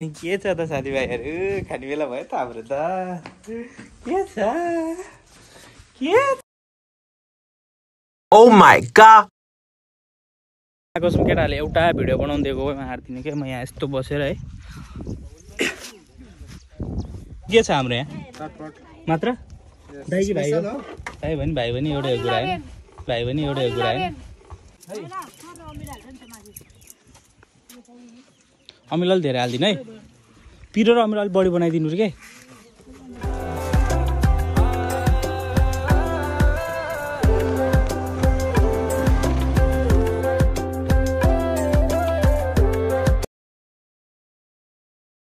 के छ त साथीभाइहरू खाने बेला भयो त हाम्रो त के छ के! आएको छौँ केटाहरूले एउटा भिडियो बनाउनु दिएको मारिदिने क्या म यहाँ यस्तो बसेर है के छ हाम्रो यहाँ मात्र दाइ कि भाइ दाइ भने भाइ पनि एउटै हो कुरा होइन भाइ पनि एउटै हो कुरा होइन अमिलो अलिक धेरै हालिदिनु है। पिरो र अमिलो अलिक बढी बनाइदिनु के?